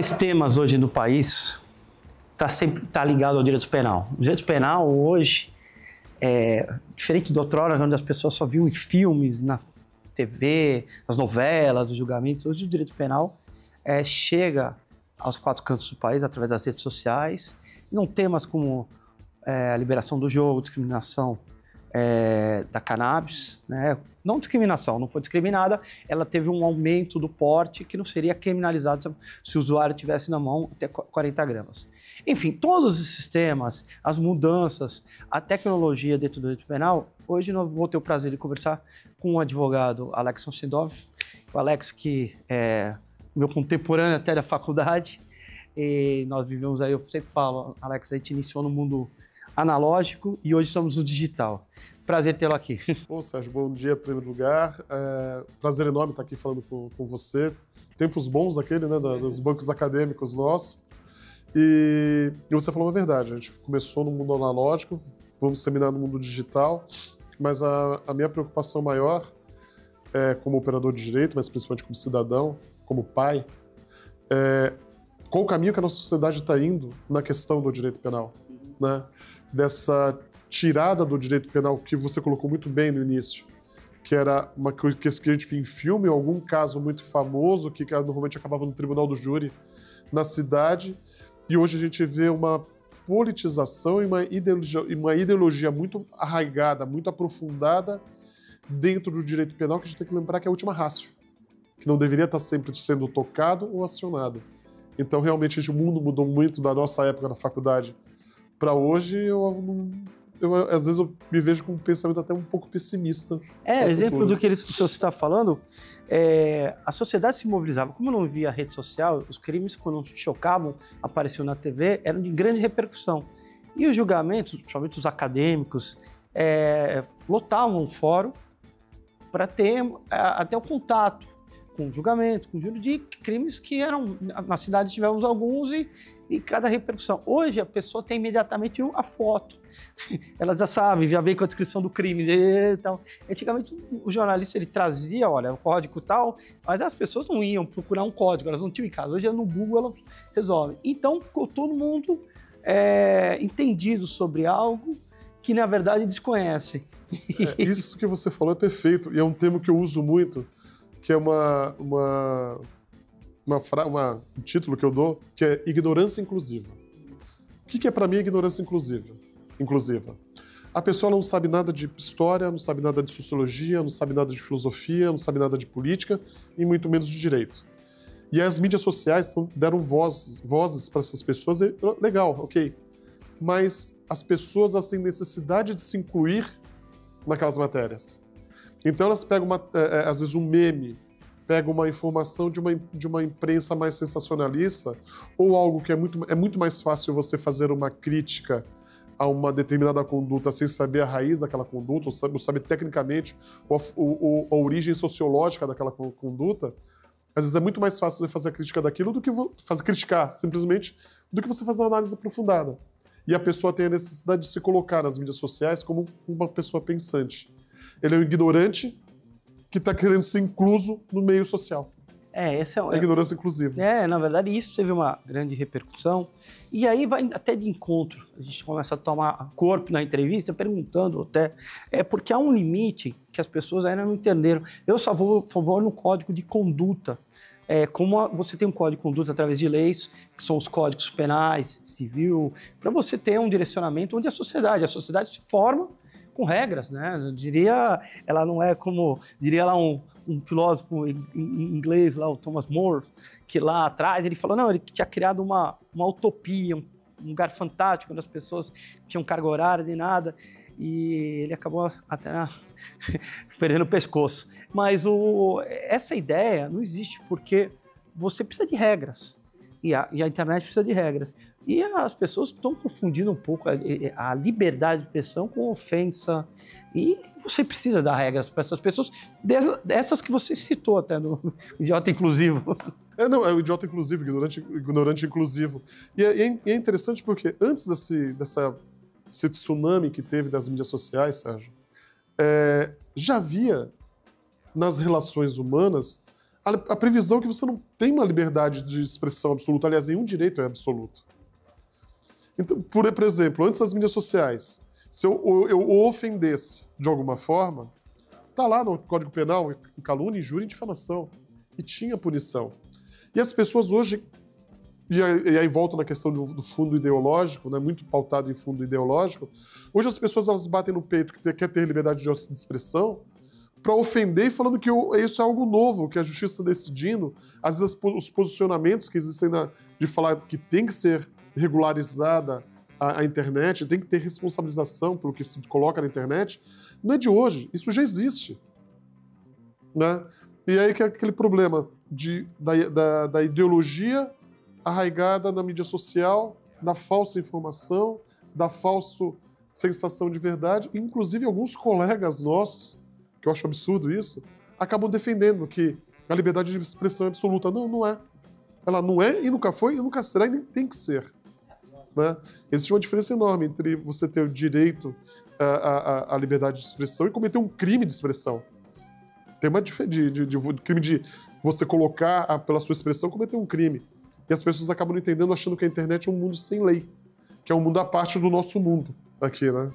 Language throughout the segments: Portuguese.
principais temas hoje no país está tá ligado ao direito penal. O direito penal hoje é diferente do outrora, onde as pessoas só viam em filmes, na TV, nas novelas, os julgamentos. Hoje o direito penal é, chega aos quatro cantos do país através das redes sociais. E não temas como é, a liberação do jogo, discriminação é, da cannabis, né? não discriminação, não foi discriminada, ela teve um aumento do porte que não seria criminalizado se o usuário tivesse na mão até 40 gramas. Enfim, todos os sistemas, as mudanças, a tecnologia dentro do direito penal, hoje nós vou ter o prazer de conversar com o advogado Alex Sonsendov, o Alex que é meu contemporâneo até da faculdade, e nós vivemos aí, eu sempre falo, Alex, a gente iniciou no mundo analógico e hoje estamos no digital. Prazer tê-lo aqui. Bom, Sérgio, bom dia em primeiro lugar. É, prazer enorme estar aqui falando com, com você. Tempos bons aquele, né, da, dos bancos acadêmicos nossos. E, e, você falou a verdade, a gente começou no mundo analógico, vamos terminar no mundo digital, mas a, a minha preocupação maior, é, como operador de direito, mas principalmente como cidadão, como pai, é qual o caminho que a nossa sociedade está indo na questão do direito penal, né? Dessa tirada do direito penal que você colocou muito bem no início, que era uma coisa que a gente via em filme, algum caso muito famoso que normalmente acabava no tribunal do júri na cidade, e hoje a gente vê uma politização e uma ideologia, uma ideologia muito arraigada, muito aprofundada dentro do direito penal que a gente tem que lembrar que é a última rácio, que não deveria estar sempre sendo tocado ou acionado. Então, realmente, o mundo mudou muito da nossa época na faculdade para hoje. Eu não, eu, às vezes eu me vejo com um pensamento até um pouco pessimista. É, exemplo do que o senhor está falando, é, a sociedade se mobilizava. Como não via rede social, os crimes, quando chocavam, apareciam na TV, eram de grande repercussão. E os julgamentos, principalmente os acadêmicos, é, lotavam o fórum para ter é, até o contato com o julgamento, com o júri de crimes que eram. Na cidade tivemos alguns e, e cada repercussão. Hoje a pessoa tem imediatamente a foto ela já sabe, já vem com a descrição do crime e tal. Antigamente o jornalista ele trazia, olha, o código tal, mas as pessoas não iam procurar um código, elas não tinham em casa. Hoje é no Google elas resolvem. Então ficou todo mundo é, entendido sobre algo que na verdade desconhece. É, isso que você falou é perfeito e é um termo que eu uso muito, que é uma, uma, uma, uma um título que eu dou, que é ignorância inclusiva. O que é para mim ignorância inclusiva? inclusiva. A pessoa não sabe nada de história, não sabe nada de sociologia, não sabe nada de filosofia, não sabe nada de política e muito menos de direito. E as mídias sociais deram voz, vozes para essas pessoas. E, legal, ok. Mas as pessoas elas têm necessidade de se incluir naquelas matérias. Então elas pegam, uma, é, é, às vezes, um meme, pegam uma informação de uma, de uma imprensa mais sensacionalista, ou algo que é muito, é muito mais fácil você fazer uma crítica a uma determinada conduta sem saber a raiz daquela conduta, ou saber, saber tecnicamente a, a origem sociológica daquela conduta, às vezes é muito mais fácil você fazer a crítica daquilo do que fazer criticar, simplesmente, do que você fazer uma análise aprofundada. E a pessoa tem a necessidade de se colocar nas mídias sociais como uma pessoa pensante. Ele é um ignorante que está querendo ser incluso no meio social. É, esse é, a ignorância inclusiva. É, na verdade, isso teve uma grande repercussão. E aí vai até de encontro. A gente começa a tomar corpo na entrevista, perguntando até. É porque há um limite que as pessoas ainda não entenderam. Eu só vou, favor, no código de conduta. É, como você tem um código de conduta através de leis, que são os códigos penais, civil, para você ter um direcionamento onde a sociedade, a sociedade se forma com regras, né? Eu diria, ela não é como, diria lá um, um filósofo inglês, lá, o Thomas More, que lá atrás ele falou, não, ele tinha criado uma, uma utopia, um, lugar fantástico, onde as pessoas tinham carga horária de nada, e ele acabou até perdendo o pescoço. Mas o, essa ideia não existe porque você precisa de regras. E a, e a internet precisa de regras. E as pessoas estão confundindo um pouco a, a, liberdade de expressão com ofensa. E você precisa dar regras para essas pessoas, dessas que você citou até no Idiota Inclusivo. É, não, é o idiota inclusivo, ignorante, ignorante inclusivo. E é, é, é interessante porque antes desse, dessa, desse tsunami que teve das mídias sociais, Sérgio, é, já havia nas relações humanas a, a previsão é que você não tem uma liberdade de expressão absoluta, aliás, nenhum direito é absoluto. Então, por, por exemplo, antes das mídias sociais, se eu, eu, ofendesse de alguma forma, tá lá no Código Penal, calúnia, injúria e difamação. E tinha punição. E as pessoas hoje e aí, e aí volta na questão do, do, fundo ideológico, né, muito pautado em fundo ideológico. Hoje as pessoas elas batem no peito que quer ter liberdade de expressão para ofender falando que isso é algo novo, que a justiça está decidindo. Às vezes os posicionamentos que existem na, de falar que tem que ser regularizada a, a, internet, tem que ter responsabilização pelo que se coloca na internet, não é de hoje, isso já existe. Né? E aí que é aquele problema de, da, da, da ideologia arraigada na mídia social, da falsa informação, da falsa sensação de verdade. Inclusive, alguns colegas nossos, que eu acho absurdo isso, acabam defendendo que a liberdade de expressão é absoluta. Não, não é. Ela não é e nunca foi e nunca será e nem tem que ser. Né? Existe uma diferença enorme entre você ter o direito à, liberdade de expressão e cometer um crime de expressão. Tem uma de, de, de, de, crime de você colocar a, pela sua expressão cometer um crime. E as pessoas acabam entendendo, achando que a internet é um mundo sem lei, que é um mundo à parte do nosso mundo aqui, né?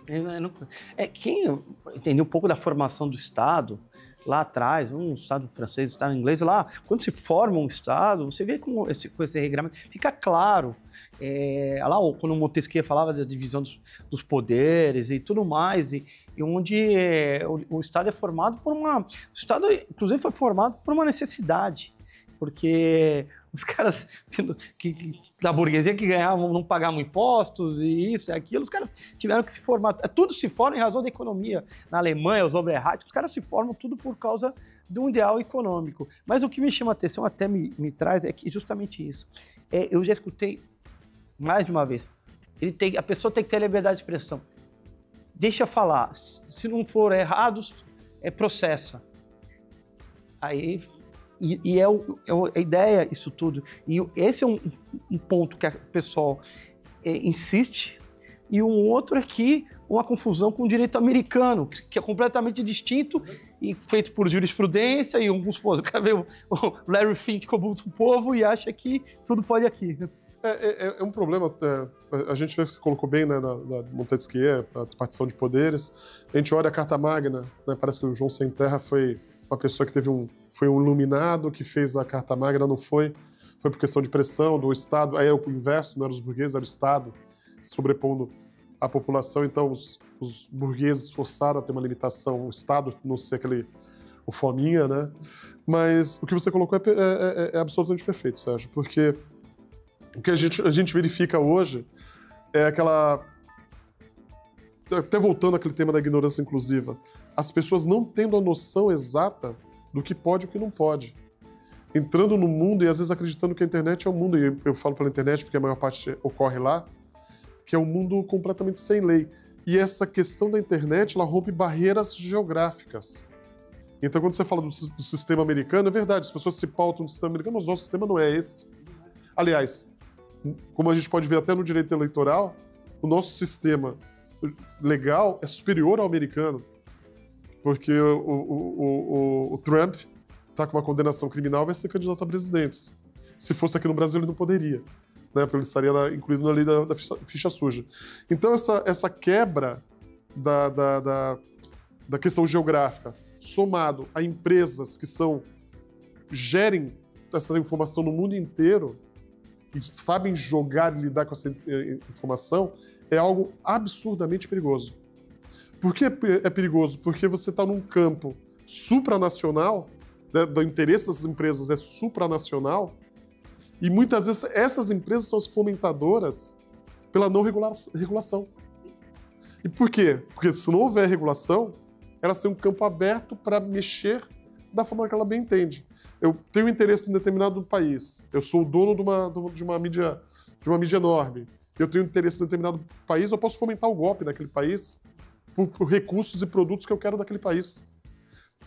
É, quem entendeu um pouco da formação do Estado, lá atrás, um Estado francês, um Estado inglês, lá, quando se forma um Estado, você vê como esse, com esse regramento, fica claro. É, lá, quando Montesquieu falava da divisão dos, dos poderes e tudo mais, e, e onde é, o, o, Estado é formado por uma. O Estado, inclusive, foi formado por uma necessidade, porque os caras que, que, da burguesia que ganhavam, não pagavam impostos e isso e aquilo, os caras tiveram que se formar. Tudo se forma em razão da economia. Na Alemanha, os Oberrat, os caras se formam tudo por causa de um ideal econômico. Mas o que me chama a atenção, até me, me traz, é que justamente isso. É, eu já escutei mais de uma vez. Ele tem, a pessoa tem que ter liberdade de expressão. Deixa falar. Se não for errado, é processa. Aí e, e é, o, é, a ideia, isso tudo. E esse é um, um ponto que o pessoal é, insiste. E um outro é que uma confusão com o direito americano, que é completamente distinto e feito por jurisprudência. E alguns, pô, o o, Larry Fink como um povo e acha que tudo pode aqui. É, é, é um problema. É, a gente vê que você colocou bem né, na, Montesquieu, a partição de poderes. A gente olha a Carta Magna, né, parece que o João Sem Terra foi uma pessoa que teve um, foi um iluminado que fez a Carta Magna, não foi. Foi por questão de pressão do Estado. Aí é o inverso, não era os burgueses, era o Estado sobrepondo a população. Então os, os burgueses forçaram a ter uma limitação, o Estado não ser aquele o fominha, né? Mas o que você colocou é, é, é, é absolutamente perfeito, Sérgio, porque o que a gente, a gente verifica hoje é aquela. Até voltando àquele tema da ignorância inclusiva, as pessoas não tendo a noção exata do que pode e o que não pode. Entrando no mundo e às vezes acreditando que a internet é um mundo, e eu falo pela internet porque a maior parte ocorre lá, que é um mundo completamente sem lei. E essa questão da internet, ela rompe barreiras geográficas. Então, quando você fala do, do sistema americano, é verdade, as pessoas se pautam no sistema americano, mas o nosso sistema não é esse. Aliás, como a gente pode ver até no direito eleitoral, o nosso sistema legal é superior ao americano porque o, o, o, o Trump está com uma condenação criminal vai ser candidato a presidente. Se fosse aqui no Brasil, ele não poderia, né? porque ele estaria incluído na lei da, da ficha, ficha, suja. Então, essa, essa quebra da, da, da, da questão geográfica, somado a empresas que são gerem essa informação no mundo inteiro e sabem jogar e lidar com essa eh, informação, é algo absurdamente perigoso. Por que é perigoso? Porque você está num campo supranacional, né, do interesse das empresas é supranacional, e muitas vezes essas empresas são as fomentadoras pela não regulação. E por quê? Porque se não houver regulação, elas têm um campo aberto para mexer da forma que ela bem entende. Eu tenho interesse em determinado país, eu sou o dono de uma, de uma, mídia, de uma mídia enorme, eu tenho interesse em determinado país, eu posso fomentar o golpe naquele país por, por, recursos e produtos que eu quero daquele país.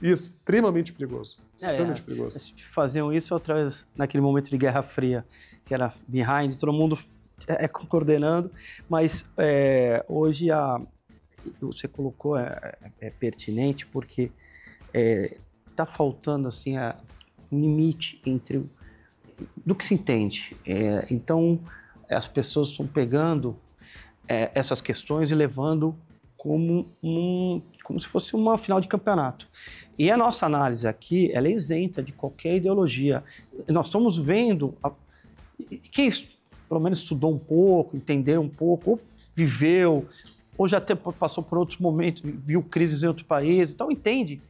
E extremamente perigoso. Extremamente é, perigoso. Faziam isso outra vez naquele momento de Guerra Fria, que era behind, todo mundo é, é coordenando, mas é, hoje a, você colocou é, é pertinente porque está faltando assim a, um limite entre do que se entende. É, então, as pessoas estão pegando é, essas questões e levando como, um, como se fosse uma final de campeonato. E a nossa análise aqui, ela é isenta de qualquer ideologia. Nós estamos vendo, a, quem pelo menos estudou um pouco, entendeu um pouco, ou viveu, ou já até passou por outros momentos, viu crises em outro país, então entende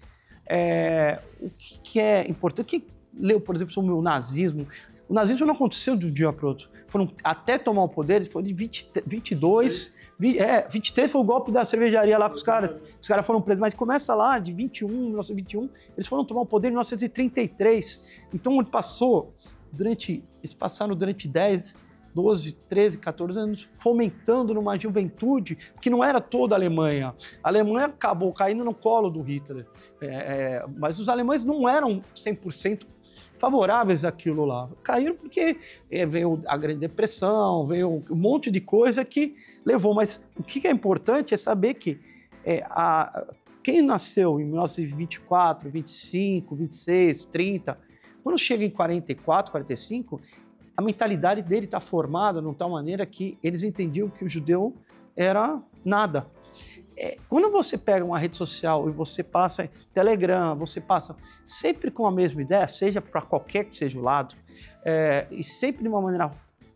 é, o que, que, é importante. Quem leu, por exemplo, sobre o nazismo, o nazismo não aconteceu de um dia para outro. Foram, até tomar o poder, foi de 20, 22 é, 23 foi o golpe da cervejaria lá com os caras. Os caras foram presos, mas começa lá de 21, 1921, eles foram tomar o poder em 1933. Então ele passou durante. Eles passaram durante 10, 12, 13, 14 anos fomentando numa juventude que não era toda a Alemanha. A Alemanha acabou caindo no colo do Hitler. É, é, mas os alemães não eram 100% favoráveis àquilo lá. Caíram porque é, veio a Grande Depressão, veio um monte de coisa que levou. Mas o que é importante é saber que é, a, quem nasceu em 1924, 25, 26, 30, quando chega em 44, 45, a mentalidade dele está formada de tal maneira que eles entendiam que o judeu era nada. É, quando você pega uma rede social e você passa Telegram, você passa sempre com a mesma ideia, seja para qualquer que seja o lado, é, e sempre de uma maneira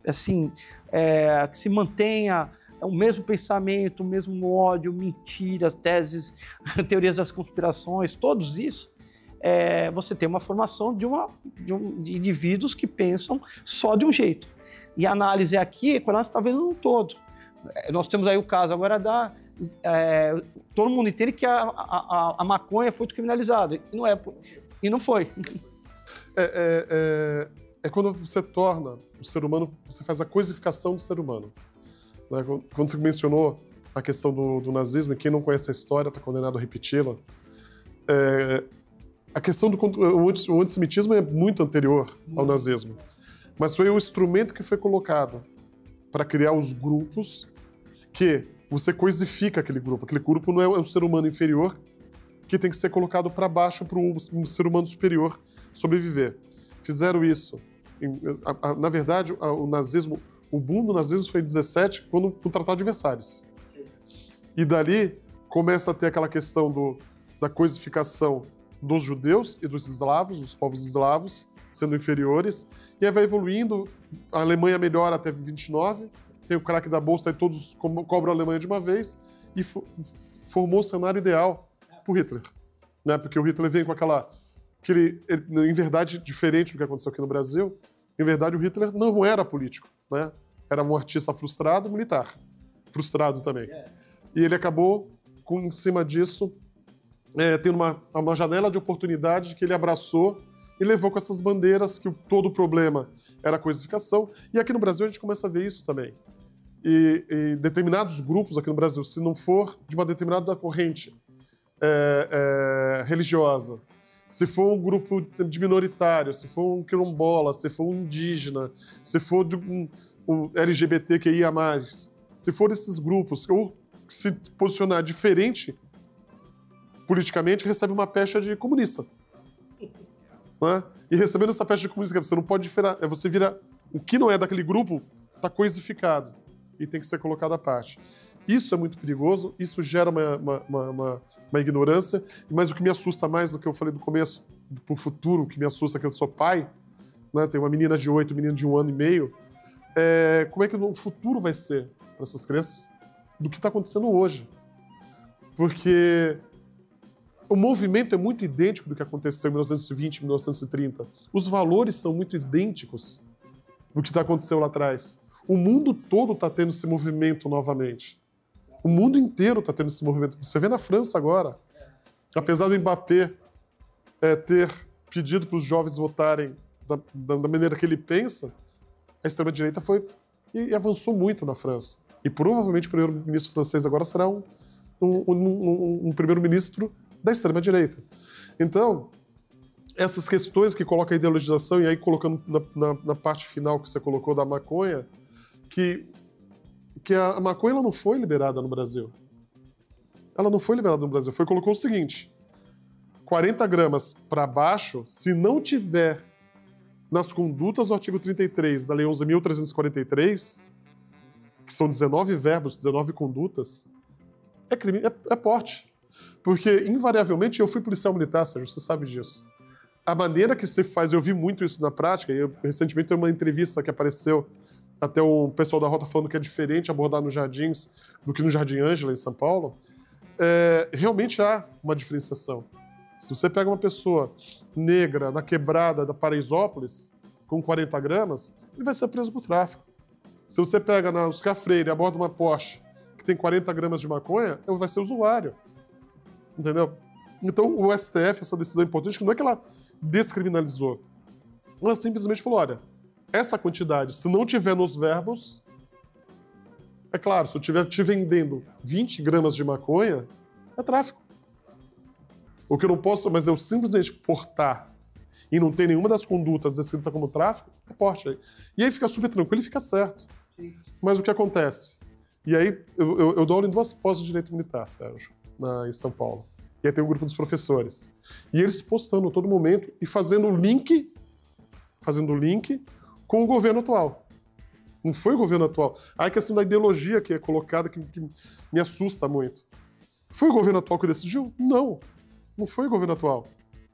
assim, é, que se mantenha o mesmo pensamento, o mesmo ódio, mentiras, teses, teorias das conspirações, todos isso, é, você tem uma formação de, uma, de, um, de indivíduos que pensam só de um jeito. E a análise aqui é quando nós está vendo um todo. É, nós temos aí o caso agora da é, todo mundo entende que a, a, a, maconha foi descriminalizada. E não, é, e não foi. É, é, é, é, quando você torna o ser humano, você faz a coisificação do ser humano. Né? Quando você mencionou a questão do, do, nazismo, e quem não conhece a história está condenado a repeti-la, a questão do o antissemitismo é muito anterior ao nazismo, mas foi o instrumento que foi colocado para criar os grupos que você coisifica aquele grupo. Aquele grupo não é um ser humano inferior que tem que ser colocado para baixo para um ser humano superior sobreviver. Fizeram isso. Na verdade, o nazismo, o boom do nazismo foi em 17, quando o Tratado de Versalhes. E dali começa a ter aquela questão do, da coisificação dos judeus e dos eslavos, dos povos eslavos, sendo inferiores, e aí vai evoluindo. A Alemanha melhora até 29, tem o craque da bolsa e todos cobram a Alemanha de uma vez, e formou o cenário ideal para Hitler. Né? Porque o Hitler vem com aquela. Aquele, ele, em verdade, diferente do que aconteceu aqui no Brasil, em verdade, o Hitler não era político. Né? Era um artista frustrado, militar. Frustrado também. E ele acabou, com, em cima disso, é, tendo uma, uma janela de oportunidade que ele abraçou e levou com essas bandeiras que todo o problema era a coisificação. E aqui no Brasil a gente começa a ver isso também. E, e determinados grupos aqui no Brasil, se não for de uma determinada corrente é, é, religiosa, se for um grupo de minoritário, se for um quilombola, se for um indígena, se for de um, um LGBTQIA+, se for esses grupos, ou se posicionar diferente politicamente, recebe uma pecha de comunista. Né? E recebendo essa pecha de comunista, você não pode diferar, é você vira o que não é daquele grupo está coisificado e tem que ser colocado à parte. Isso é muito perigoso, isso gera uma, uma, uma, uma ignorância, mas o que me assusta mais do que eu falei no começo, para o futuro, o que me assusta é que eu sou pai, né? tenho uma menina de oito, um menino de um ano e meio, é, como é que o futuro vai ser para essas crianças do que está acontecendo hoje. Porque o movimento é muito idêntico do que aconteceu em 1920, 1930. Os valores são muito idênticos do que está acontecendo lá atrás. O mundo todo está tendo esse movimento novamente. O mundo inteiro está tendo esse movimento. Você vê na França agora, apesar do Mbappé é, ter pedido para os jovens votarem da, da, da, maneira que ele pensa, a extrema-direita foi e, e, avançou muito na França. E provavelmente o primeiro-ministro francês agora será um, um, um, um primeiro-ministro da extrema-direita. Então, essas questões que coloca a ideologização, e aí colocando na, na, na, parte final que você colocou da maconha, que, que a, a maconha ela não foi liberada no Brasil. Ela não foi liberada no Brasil. Foi colocou o seguinte: 40 gramas para baixo, se não tiver nas condutas do artigo 33 da Lei 11.343, que são 19 verbos, 19 condutas, é crime, é, é porte. Porque, invariavelmente, eu fui policial militar, Sérgio, você sabe disso. A maneira que se faz, eu vi muito isso na prática, e eu, recentemente tem uma entrevista que apareceu, até o pessoal da Rota falando que é diferente abordar nos jardins do que no Jardim Ângela, em São Paulo. É, realmente há uma diferenciação. Se você pega uma pessoa negra na quebrada da Paraisópolis, com 40 gramas, ele vai ser preso por tráfico. Se você pega na Oscar Freire e aborda uma Porsche que tem 40 gramas de maconha, ele vai ser usuário. Entendeu? Então, o STF, essa decisão importante, que não é que ela descriminalizou. Ela simplesmente falou: olha, essa quantidade, se não tiver nos verbos, é claro, se eu estiver te vendendo 20 gramas de maconha, é tráfico. O que eu não posso, mas eu simplesmente portar e não ter nenhuma das condutas descrita como tráfico, é porte. E aí fica super tranquilo e fica certo. Sim. Mas o que acontece? E aí eu, eu, eu dou aula em duas pós de direito militar, Sérgio na, em São Paulo. E aí tem um grupo dos professores. E eles postando a todo momento e fazendo o link, fazendo link com o governo atual. Não foi o governo atual. Aí a questão da ideologia que é colocada que, que me assusta muito. Foi o governo atual que decidiu? Não. Não foi o governo atual.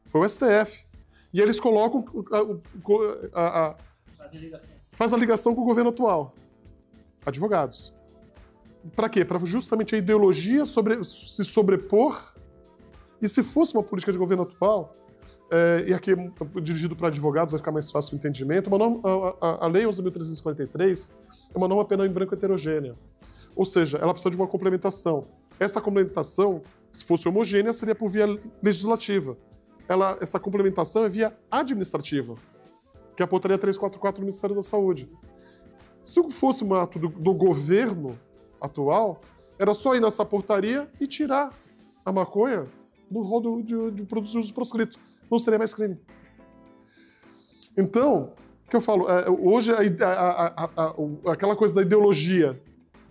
Foi o STF. E eles colocam a, a, a, faz a ligação com o governo atual. Advogados. Para quê? Para justamente a ideologia sobre, se sobrepor. E se fosse uma política de governo atual, é, e aqui dirigido para advogados vai ficar mais fácil o entendimento, uma norma, a, a, a Lei 11.343 é uma norma penal em branco heterogênea. Ou seja, ela precisa de uma complementação. Essa complementação, se fosse homogênea, seria por via legislativa. Ela, essa complementação é via administrativa, que é a portaria 344 do Ministério da Saúde. Se fosse um ato do, do governo, atual, era só ir nessa portaria e tirar a maconha do rol de, de, produtos de uso proscrito. Não seria mais crime. Então, o que eu falo, é, hoje a, a, a, aquela coisa da ideologia,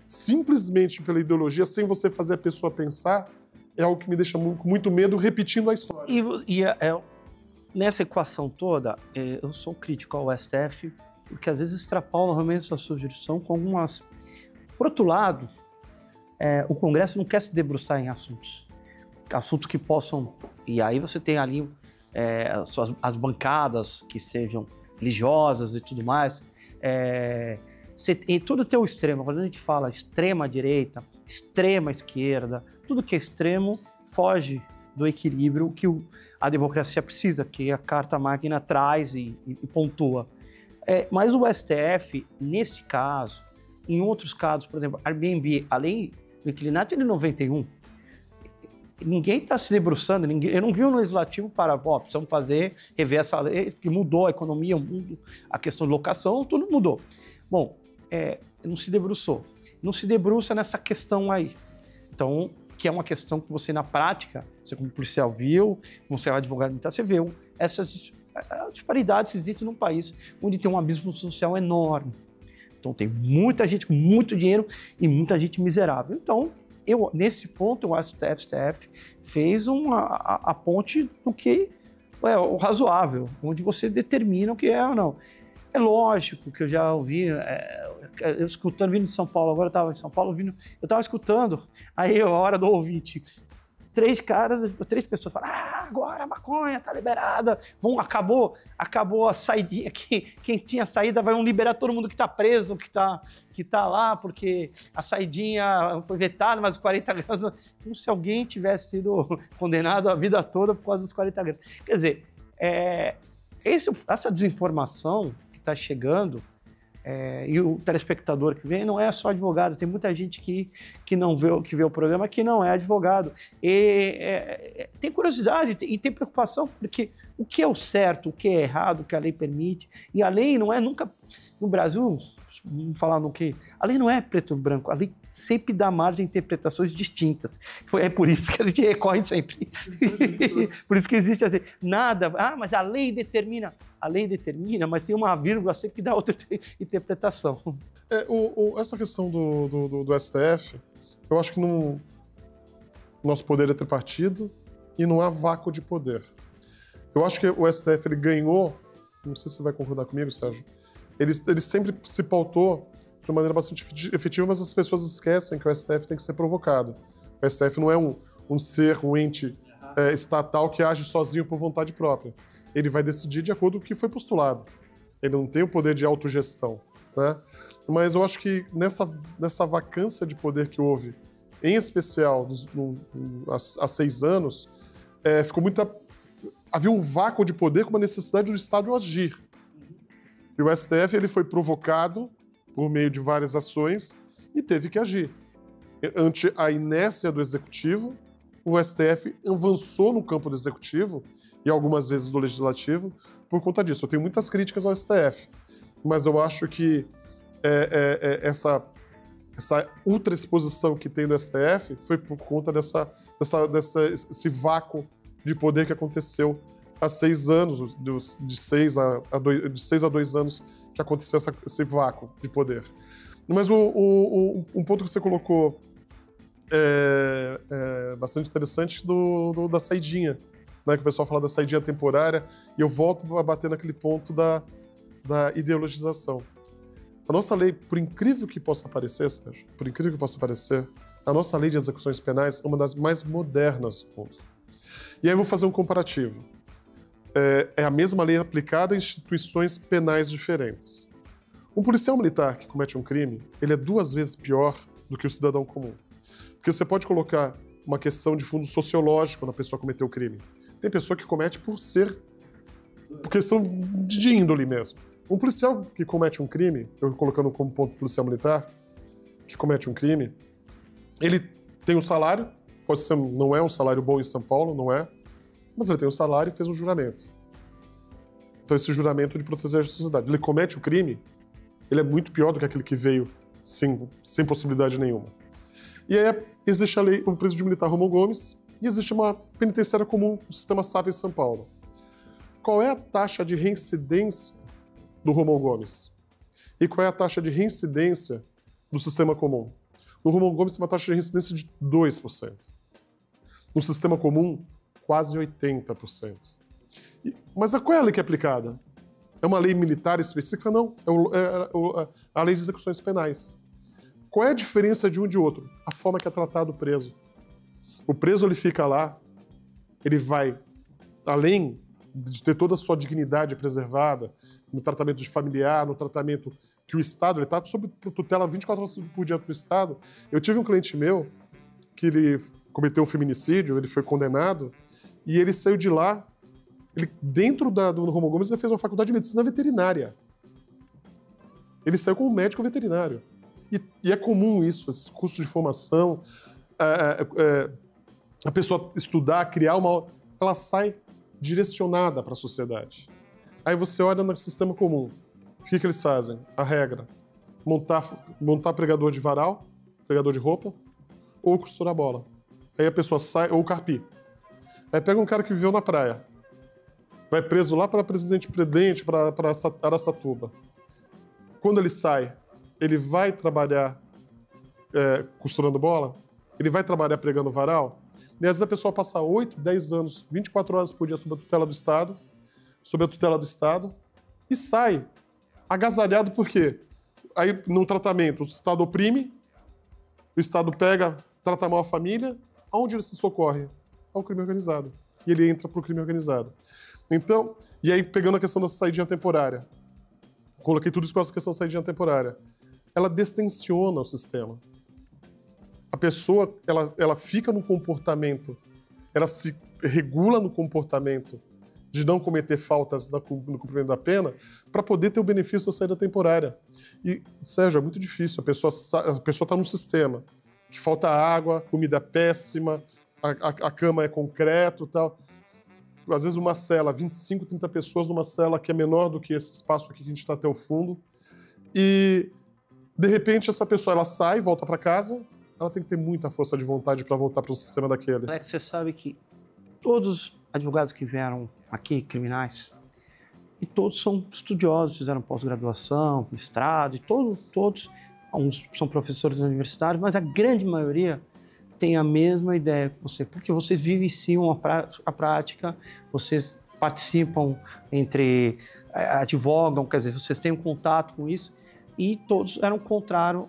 simplesmente pela ideologia, sem você fazer a pessoa pensar, é algo que me deixa com muito medo repetindo a história. E, e é, é, nessa equação toda, é, eu sou crítico ao STF, porque às vezes extrapola realmente sua jurisdição com algumas por outro lado, é, o Congresso não quer se debruçar em assuntos, assuntos que possam. E aí você tem ali é, as, as, bancadas que sejam religiosas e tudo mais. É, você, e tudo tem o extremo. Quando a gente fala extrema direita, extrema esquerda, tudo que é extremo foge do equilíbrio que o, a democracia precisa, que a Carta Magna traz e, e, e pontua. É, mas o STF, neste caso, em outros casos, por exemplo, Airbnb, além do inclinato é de 91, ninguém está se debruçando, ninguém, eu não vi um legislativo para, ó, precisamos fazer, rever essa lei, que mudou a economia, o mundo, a questão de locação, tudo mudou. Bom, é, não se debruçou. Não se debruça nessa questão aí. Então, que é uma questão que você, na prática, você como policial viu, como você é advogado, então você viu essas disparidades que existem num país onde tem um abismo social enorme. Então tem muita gente com muito dinheiro e muita gente miserável. Então, eu, nesse ponto, eu acho que o STF fez uma, a, a ponte do que é o razoável, onde você determina o que é ou não. É lógico que eu já ouvi, é, eu escutando, vindo de São Paulo, agora eu estava em São Paulo, vindo, eu estava escutando, aí a hora do ouvinte, três caras, três pessoas falam: ah, agora a maconha tá liberada, vão, acabou, acabou a saída, quem, quem tinha saída vai liberar todo mundo que tá preso, que tá, que tá lá, porque a saidinha foi vetada, mas os 40 graus, como se alguém tivesse sido condenado a vida toda por causa dos 40 graus. Quer dizer, é, esse, essa desinformação que está chegando, é, e o telespectador que vem não é só advogado, tem muita gente que, que não vê, que vê o programa que não é advogado. E é, é, tem curiosidade e tem preocupação, porque o que é o certo, o que é errado, o que a lei permite. E a lei não é nunca. No Brasil, vamos falar no que. A lei não é preto e branco, a lei sempre dá margem a interpretações distintas. É por isso que a gente recorre sempre. por isso que existe assim, nada. Ah, mas a lei determina. A lei determina, mas tem uma vírgula sempre que dá outra interpretação. É, o, o, essa questão do, do, do, STF, eu acho que não, nosso poder é tripartido, e não há vácuo de poder. Eu acho que o STF ele ganhou, não sei se você vai concordar comigo, Sérgio, ele, ele sempre se pautou de maneira bastante efetiva, mas as pessoas esquecem que o STF tem que ser provocado. O STF não é um, um ser, um ente é, estatal que age sozinho por vontade própria. Ele vai decidir de acordo com o que foi postulado. Ele não tem o poder de autogestão. Né? Mas eu acho que nessa, nessa vacância de poder que houve, em especial no, no, há, há, seis anos, é, ficou muita. Havia um vácuo de poder com uma necessidade do Estado agir. E o STF ele foi provocado por meio de várias ações e teve que agir. Ante a inércia do executivo, o STF avançou no campo do executivo e algumas vezes do legislativo por conta disso. Eu tenho muitas críticas ao STF, mas eu acho que é, é, é, essa, essa ultra exposição que tem no STF foi por conta dessa, dessa, dessa, esse vácuo de poder que aconteceu há seis anos, de seis a, a dois, de seis a dois anos que aconteceu essa, esse vácuo de poder. Mas o, o, o, um ponto que você colocou é, é bastante interessante do, do, da saidinha, né? que o pessoal fala da saidinha temporária, e eu volto a bater naquele ponto da, da ideologização. A nossa lei, por incrível que possa parecer, Sérgio, por incrível que possa parecer, a nossa lei de execuções penais é uma das mais modernas do mundo. E aí eu vou fazer um comparativo é, é a mesma lei aplicada a instituições penais diferentes. Um policial militar que comete um crime, ele é duas vezes pior do que o cidadão comum. Porque você pode colocar uma questão de fundo sociológico quando a pessoa cometeu o crime. Tem pessoa que comete por ser. por questão de índole mesmo. Um policial que comete um crime, eu colocando como ponto policial militar, que comete um crime, ele tem um salário, pode ser, não é um salário bom em São Paulo, não é, mas ele tem um salário e fez um juramento. Então, esse juramento de proteger a sociedade. Ele comete o crime, ele é muito pior do que aquele que veio sem, sem possibilidade nenhuma. E aí existe a lei, o presídio militar Romão Gomes, e existe uma penitenciária comum, o sistema SAP em São Paulo. Qual é a taxa de reincidência do Romão Gomes? E qual é a taxa de reincidência do sistema comum? No Romão Gomes tem uma taxa de reincidência de 2%. No sistema comum, quase 80%. E, mas qual é a lei que é aplicada? É uma lei militar específica? Não. É, o, é, é a lei de execuções penais. Qual é a diferença de um de outro? A forma que é tratado o preso. O preso ele fica lá, ele vai, além de ter toda a sua dignidade preservada, no tratamento de familiar, no tratamento que o Estado, ele está sob tutela 24 horas por dia do Estado. Eu tive um cliente meu que ele cometeu um feminicídio, ele foi condenado, e ele saiu de lá, ele, dentro da, do Romo Gomes, ele fez uma faculdade de medicina veterinária. Ele saiu como médico veterinário. E, e é comum isso, esses cursos de formação, é, é, é, a pessoa estudar, criar uma. Ela sai direcionada para a sociedade. Aí você olha no sistema comum. O que, que eles fazem? A regra: montar, montar pregador de varal, pregador de roupa, ou costurar bola. Aí a pessoa sai, ou carpi. Aí pega um cara que viveu na praia, vai preso lá para Presidente Prudente, para Araçatuba. Quando ele sai, ele vai trabalhar é, costurando bola? Ele vai trabalhar pregando varal? E às vezes a pessoa passa 8, 10 anos, 24 horas por dia sob a tutela do Estado, sob a tutela do Estado, e sai agasalhado por quê? Aí, no tratamento, o Estado oprime, o Estado pega, trata mal a família, aonde ele se socorre? Ao crime organizado. E ele entra para o crime organizado. Então, e aí pegando a questão da saidinha temporária, coloquei tudo isso com a questão da saidinha temporária. Ela destensiona o sistema. A pessoa, ela, ela fica no comportamento, ela se regula no comportamento de não cometer faltas no cumprimento da pena para poder ter o benefício da saída temporária. E, Sérgio, é muito difícil. A pessoa a pessoa está no sistema que falta água, comida péssima, a, a, a cama é concreto e tal. Às vezes uma cela, 25, 30 pessoas numa cela que é menor do que esse espaço aqui que a gente está até o fundo. E, de repente, essa pessoa ela sai, volta para casa, ela tem que ter muita força de vontade para voltar para o sistema daquele. Alex, você sabe que todos os advogados que vieram aqui, criminais, e todos são estudiosos, fizeram pós-graduação, mestrado, e todos, todos, uns são professores universitários, mas a grande maioria têm a mesma ideia que você, porque vocês vivenciam a, a prática, vocês participam entre é, advogam, quer dizer, vocês têm um contato com isso, e todos eram contrários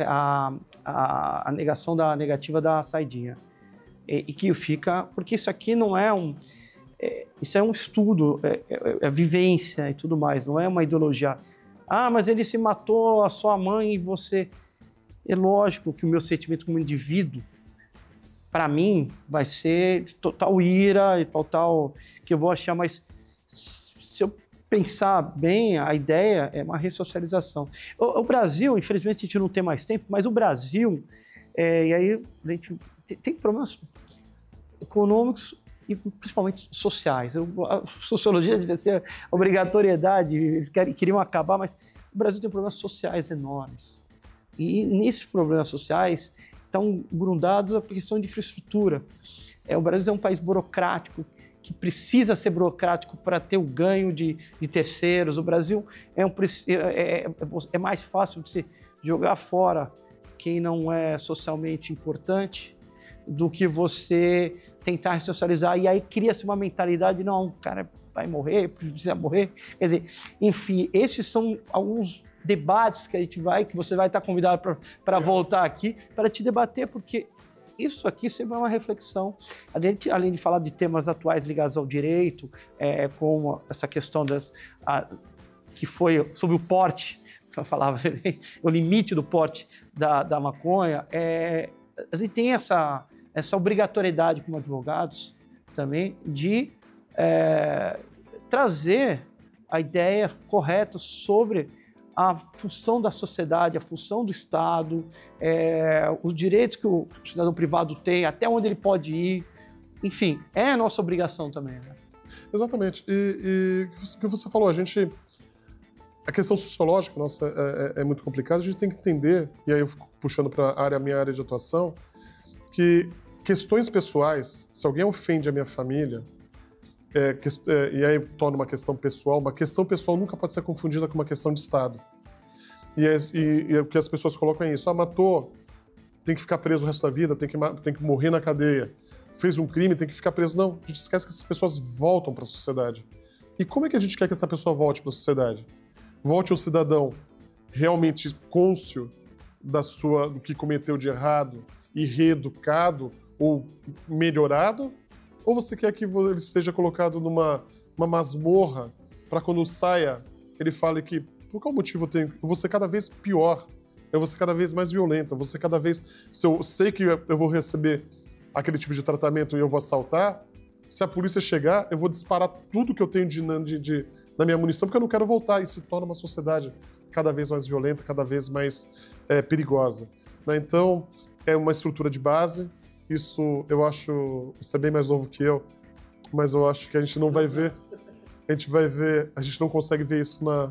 à, à negação da negativa da saidinha. E, e, que fica, porque isso aqui não é um, é, isso é um estudo, é, é, é, vivência e tudo mais, não é uma ideologia. Ah, mas ele se matou a sua mãe e você. É lógico que o meu sentimento como indivíduo, para mim, vai ser de total ira e total. que eu vou achar, mas se eu pensar bem, a ideia é uma ressocialização. O, o Brasil, infelizmente a gente não tem mais tempo, mas o Brasil, é, e aí a gente tem, tem problemas econômicos e principalmente sociais. A sociologia devia ser obrigatoriedade, eles queriam acabar, mas o Brasil tem problemas sociais enormes. E nesses problemas sociais estão grundados a questão de infraestrutura. É, o Brasil é um país burocrático que precisa ser burocrático para ter o ganho de, de terceiros. O Brasil é, um, é, é, é mais fácil de se jogar fora quem não é socialmente importante do que você tentar socializar e aí cria-se uma mentalidade não, o cara vai morrer, precisa morrer. Quer dizer, enfim, esses são alguns debates que a gente vai, que você vai estar convidado para voltar aqui para te debater, porque isso aqui sempre é uma reflexão. Além de, além de falar de temas atuais ligados ao direito, é, como essa questão das, a, que foi sobre o porte, eu falava, o limite do porte da, da maconha, é, a gente tem essa, essa obrigatoriedade como advogados também de é, trazer a ideia correta sobre a função da sociedade, a função do Estado, é, os direitos que o cidadão privado tem, até onde ele pode ir. Enfim, é a nossa obrigação também. Né? Exatamente. E o que você falou, a gente. A questão sociológica nossa é, é, é muito complicada, a gente tem que entender, e aí eu fico puxando para a área, minha área de atuação, que questões pessoais, se alguém ofende a minha família, é, que, é, e aí torna uma questão pessoal, uma questão pessoal nunca pode ser confundida com uma questão de Estado. E, é, e, e é o que as pessoas colocam é isso: ah, matou, tem que ficar preso o resto da vida, tem que, tem que morrer na cadeia. Fez um crime, tem que ficar preso. Não, a gente esquece que essas pessoas voltam para a sociedade. E como é que a gente quer que essa pessoa volte para a sociedade? Volte um cidadão realmente cônscio da sua, do que cometeu de errado e reeducado ou melhorado? Ou você quer que ele seja colocado numa uma masmorra para quando saia ele fale que por qual motivo eu tenho eu vou ser cada vez pior, eu vou ser cada vez mais violento, eu vou ser cada vez se eu sei que eu vou receber aquele tipo de tratamento e eu vou assaltar, se a polícia chegar, eu vou disparar tudo que eu tenho de, de, de na minha munição porque eu não quero voltar e se torna uma sociedade cada vez mais violenta, cada vez mais é, perigosa. Né? Então, é uma estrutura de base, isso eu acho. Você é bem mais novo que eu, mas eu acho que a gente não vai ver. A gente vai ver. A gente não consegue ver isso na,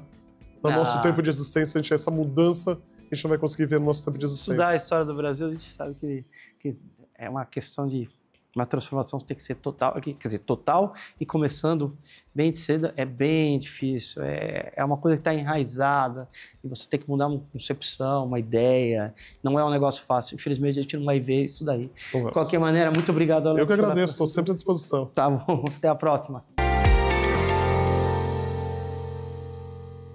no ah. nosso tempo de existência. A gente, essa mudança a gente não vai conseguir ver no nosso tempo de existência. Estudar a história do Brasil, a gente sabe que, que é uma questão de uma transformação tem que ser total, quer dizer, total e começando bem de cedo é bem difícil. É, é uma coisa que está enraizada e você tem que mudar uma concepção, uma ideia. Não é um negócio fácil. Infelizmente, a gente não vai ver isso daí. De qualquer maneira, muito obrigado, Alex. Eu que agradeço, estou sempre à disposição. Tá bom, até a próxima.